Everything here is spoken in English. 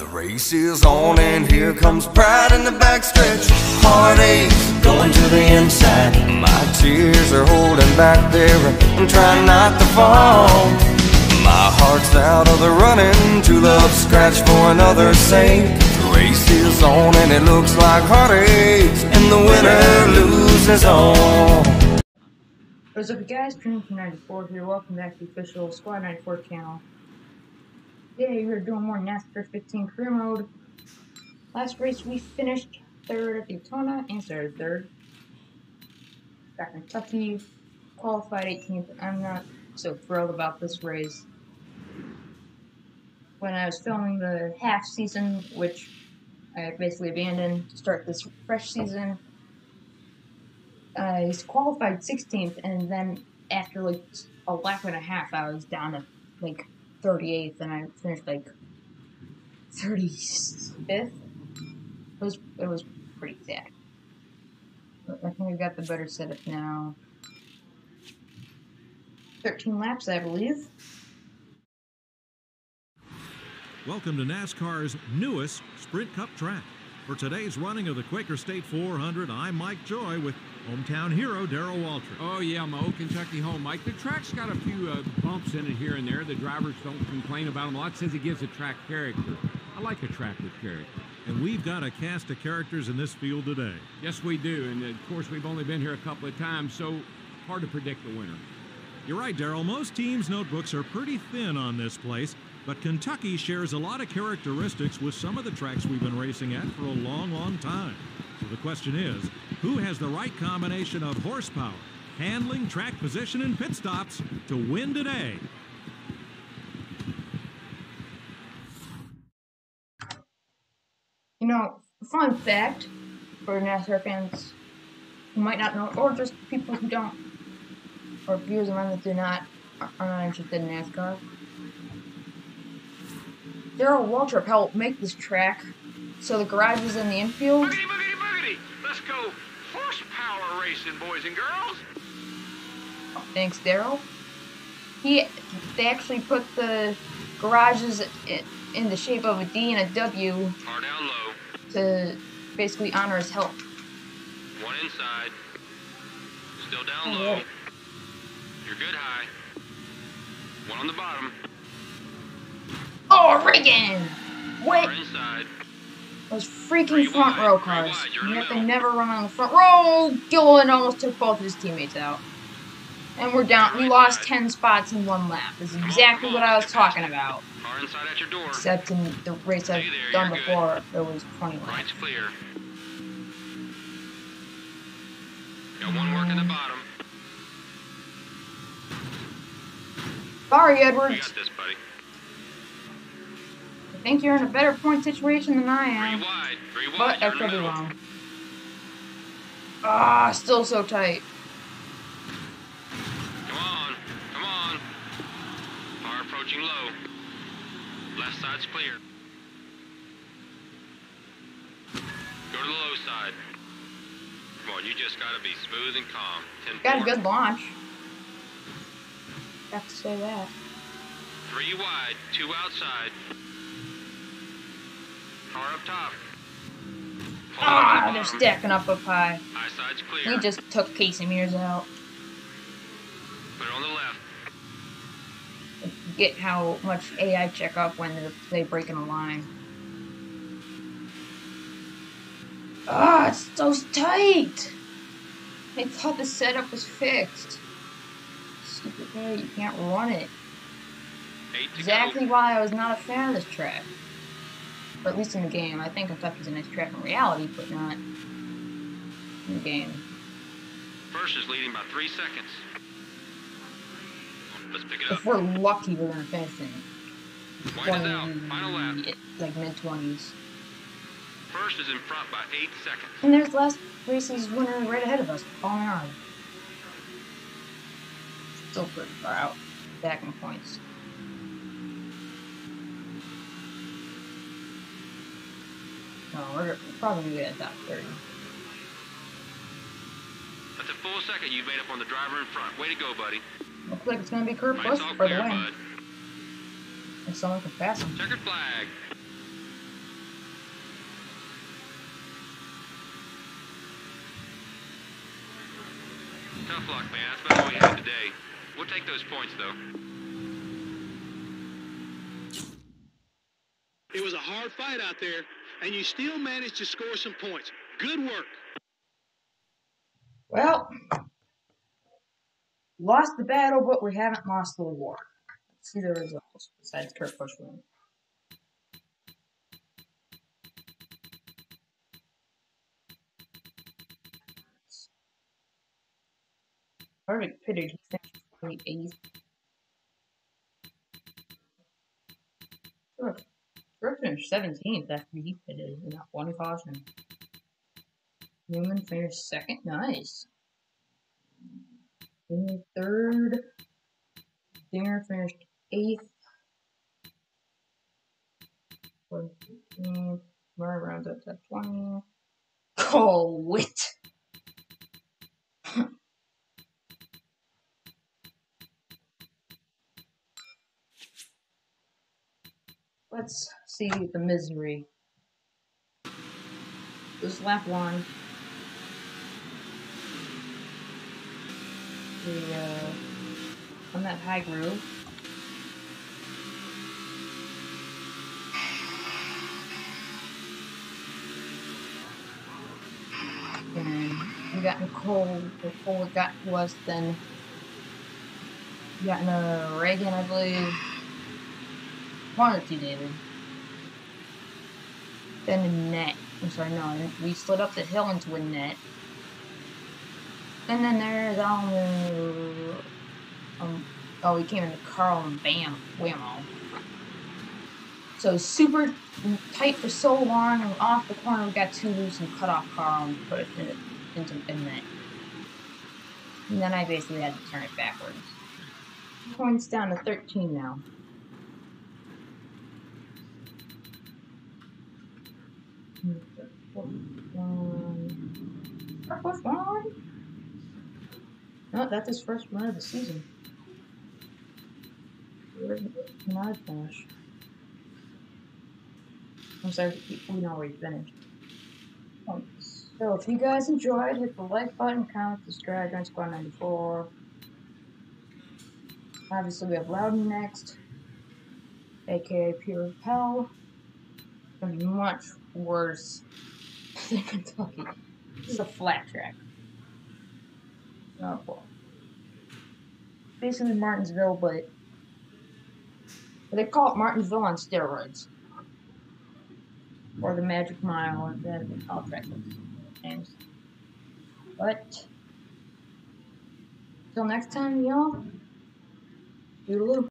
The race is on and here comes pride in the backstretch. Heartaches going to the inside. My tears are holding back there. I'm trying not to fall. My heart's out of the running. True love scratch for another's sake. The race is on and it looks like heartaches. And the winner loses all. What's up guys, Dream from 94 here, welcome back to the official Squad 94 channel. Today we're doing more NASCAR 15 career mode. Last race we finished third at Daytona and started third. Back in Kentucky, qualified 18th. I'm not so thrilled about this race. When I was filming the half season, which I basically abandoned to start this fresh season, I qualified 16th, and then after like a lap and a half, I was down to like 38th, and I finished like 35th. It was it was pretty sad. I think I got the better setup now. 13 laps, I believe. Welcome to NASCAR's newest Sprint Cup track. For today's running of the Quaker State 400, I'm Mike Joy with hometown hero Darrell Waltrip. Oh yeah, my old Kentucky home, Mike. The track's got a few uh, bumps in it here and there. The drivers don't complain about them a lot. Says it gives a track character. I like a track with character. And we've got a cast of characters in this field today. Yes, we do. And of course, we've only been here a couple of times, so hard to predict the winner. You're right, Darrell. Most teams' notebooks are pretty thin on this place, but Kentucky shares a lot of characteristics with some of the tracks we've been racing at for a long, long time. So the question is, who has the right combination of horsepower, handling, track position, and pit stops to win today? You know, fun fact for NASCAR fans who might not know, or just people who don't, or viewers of mine that do not are not interested in NASCAR. Darrell Waltrip helped make this track, so the garage is in the infield. Boogity, boogity, boogity! Let's go horsepower racing, boys and girls! Thanks, Darrell. He, they actually put the garages in, in the shape of a D and a W Far down low, to basically honor his help. one inside. Still down Oh, low. You're good high. One on the bottom. Oh, Ragan! Wait, those freaking front row cars. wide, you're in Yet they never run on the front row. Oh, Gilliland almost took both of his teammates out. And we're down. We lost 10 spots in one lap. This is exactly what I was talking about. Far inside at your door. Except in the race I've done before, there was 20 laps. Right's clear. Got one working the mm-hmm. bottom. Sorry, Edwards. got this, buddy. I think you're in a better point situation than I Three am. wide. Three wide. But I you're in the could be wrong. Ah, still so tight. Come on. Come on. Car approaching low. Left side's clear. Go to the low side. Come on, you just gotta be smooth and calm. 10 Got a good launch. Have to say that. Three wide, two outside. Car up top. Ah, they're stacking up up high. High side's clear. We just took Casey Mears out. On the left. Get how much AI check up when they're- they break in a line. Ah, it's so tight! I thought the setup was fixed. Stupid guy, you can't run it. Exactly go. why I was not a fan of this track. Or at least in the game. I think Kentucky's a nice track in reality, but not in the game. First is leading by three seconds. Let's pick it up. If we're lucky, we're gonna finish in Wind it out. Final lap. 20, like mid twenties. First is in front by eight seconds. And there's last race's winner right ahead of us, Paul Menard. Still pretty far out, back in points. No, we're probably gonna get a 30. That's a full second you've made up on the driver in front. Way to go, buddy. Looks like it's gonna be Kurt Busch for the win. Bud. someone can pass him. Checkered flag. Tough luck, man. That's about all we have today. We'll take those points, though. It was a hard fight out there and you still managed to score some points. Good work. Well, lost the battle, but we haven't lost the war. Let's see the results besides Kurt Busch win. Perfect pitted. He finished 28th. Sure. Sure finished 17th after he pitted in that one caution. Newman finished second. Nice. In third. Dinger finished eighth. Fourteen. Murray rounds up to 20. Oh, wit. Let's see the misery. This lap one. The uh, on that high groove. And we got Nicole before it got to us, then we got uh, Ragan, I believe. Two, David. Then a net. I'm sorry, no, we slid up the hill into a net. And then there's um, um oh we came into Carl and Bam Whammo. So super tight for so long and off the corner we got too loose and cut off Carl and put it in, into in net. And then I basically had to turn it backwards. Points down to 13 now. Um, first one. No, that's his first run of the season. Not finish. I'm sorry, we know where he finished. So if you guys enjoyed, hit the like button, comment, subscribe, join Squad 94. Obviously we have Loudon next, aka Pell. It's much worse than Kentucky. This is a flat track. Oh, well. Basically Martinsville, but they call it Martinsville on steroids. Or the Magic Mile, or the all track names. But till next time, y'all. Toodaloo.